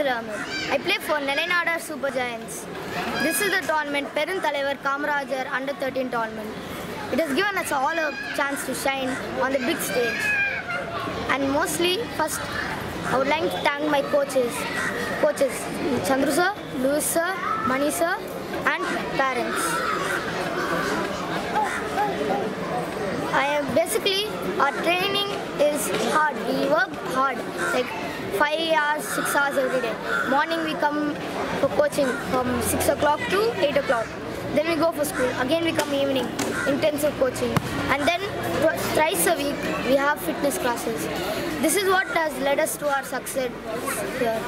I play for Nellai Nadar Super Giants. This is the tournament Perunthalavar Kamarajar Under 13 tournament. It has given us all a chance to shine on the big stage. And mostly, first, I would like to thank my coaches. Coaches Chandru sir, Louis sir, Mani sir, and parents. I am basically our training is hard. We work hard, like five hours, six hours every day. Morning we come for coaching from six o'clock to eight o'clock. Then we go for school. Again we come evening, intensive coaching, and then thrice a week we have fitness classes. This is what has led us to our success here.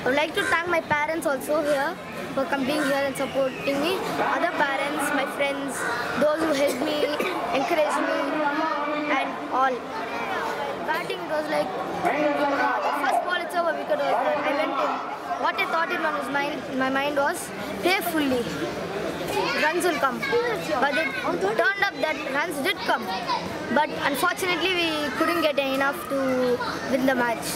I would like to thank my parents also here for coming here and supporting me. Other parents, my friends, those who helped me, encouraged me, all. Batting it was like uh, first ball itself over, wicket was there. I went in. What I thought in my mind, in my mind was play fully. Runs will come. But it turned up that runs did come. But unfortunately we couldn't get enough to win the match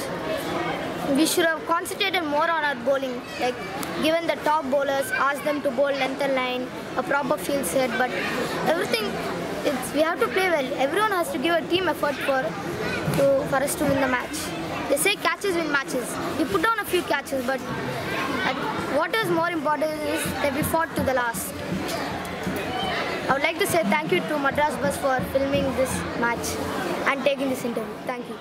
we should have concentrated more on our bowling. Like given the top bowlers, ask them to bowl length and line, a proper field set. But everything, it's have to play well. Everyone has to give a team effort for to for us to win the match. They say catches win matches. We put down a few catches, but what is more important is that we fought to the last. I would like to say thank you to Madraz Buzz for filming this match and taking this interview. Thank you.